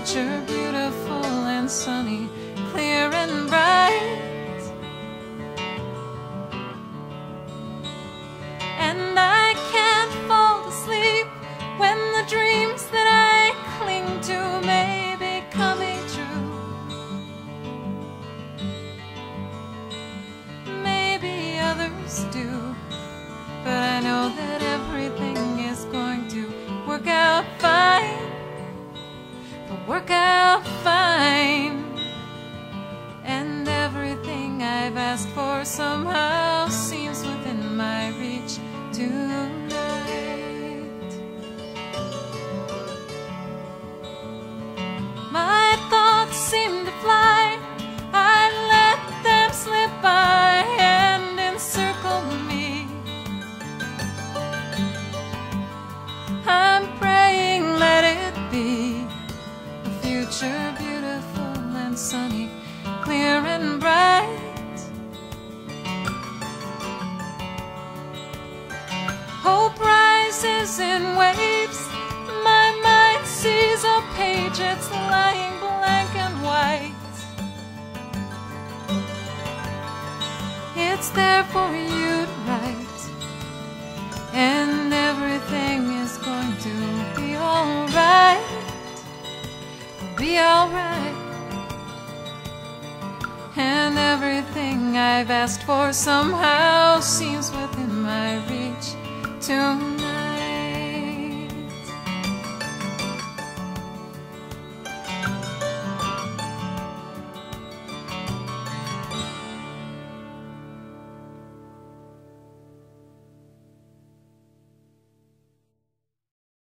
future beautiful and sunny, clear and bright. And I can't fall asleep when the dreams that I cling to may be coming true. Maybe others do. Work out fine. And everything I've asked for somehow seems within my reach tonight. Sunny, clear and bright. Hope rises in waves. My mind sees a page, it's lying blank and white. It's there for you to write, and everything is going to be alright. Be alright. Everything I've asked for somehow seems within.